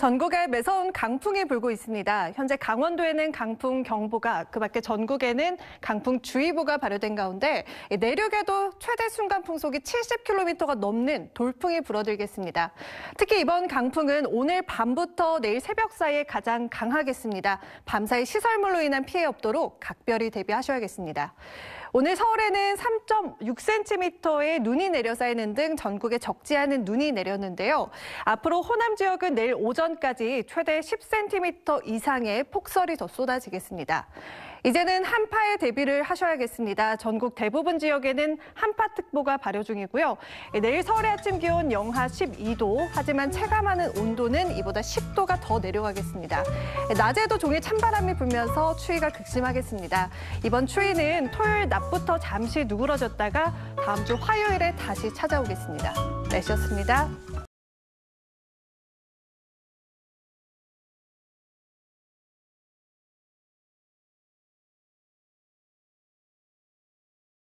전국에 매서운 강풍이 불고 있습니다. 현재 강원도에는 강풍 경보가, 그 밖에 전국에는 강풍 주의보가 발효된 가운데 내륙에도 최대 순간 풍속이 70km가 넘는 돌풍이 불어들겠습니다. 특히 이번 강풍은 오늘 밤부터 내일 새벽 사이에 가장 강하겠습니다. 밤사이 시설물로 인한 피해 없도록 각별히 대비하셔야겠습니다. 오늘 서울에는 3.6cm의 눈이 내려 쌓이는 등 전국에 적지 않은 눈이 내렸는데요. 앞으로 호남 지역은 내일 오전까지 최대 10cm 이상의 폭설이 더 쏟아지겠습니다. 이제는 한파에 대비를 하셔야겠습니다. 전국 대부분 지역에는 한파특보가 발효 중이고요. 내일 서울의 아침 기온 영하 12도, 하지만 체감하는 온도는 이보다 10도가 더 내려가겠습니다. 낮에도 종일 찬바람이 불면서 추위가 극심하겠습니다. 이번 추위는 토요일 낮부터 잠시 누그러졌다가 다음 주 화요일에 다시 찾아오겠습니다. 날씨였습니다.